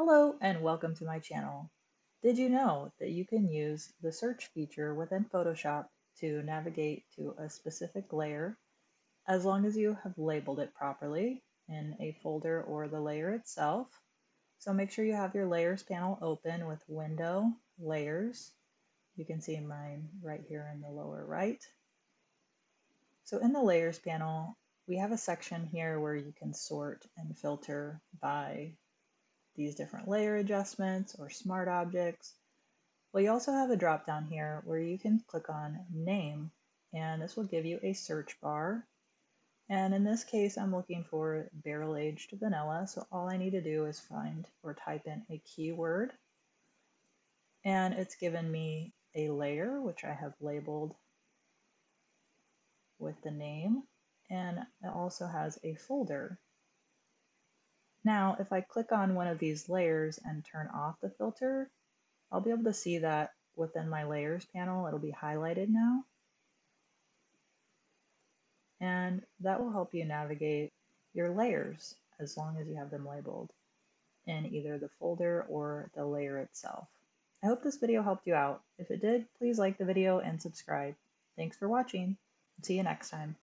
Hello and welcome to my channel. Did you know that you can use the search feature within Photoshop to navigate to a specific layer as long as you have labeled it properly in a folder or the layer itself. So make sure you have your layers panel open with window, layers. You can see mine right here in the lower right. So in the layers panel, we have a section here where you can sort and filter by these different layer adjustments or smart objects. Well, you also have a drop down here where you can click on name and this will give you a search bar. And in this case, I'm looking for barrel aged vanilla. So all I need to do is find or type in a keyword. And it's given me a layer, which I have labeled with the name. And it also has a folder now, if I click on one of these layers and turn off the filter, I'll be able to see that within my layers panel, it'll be highlighted now. And that will help you navigate your layers as long as you have them labeled in either the folder or the layer itself. I hope this video helped you out. If it did, please like the video and subscribe. Thanks for watching. See you next time.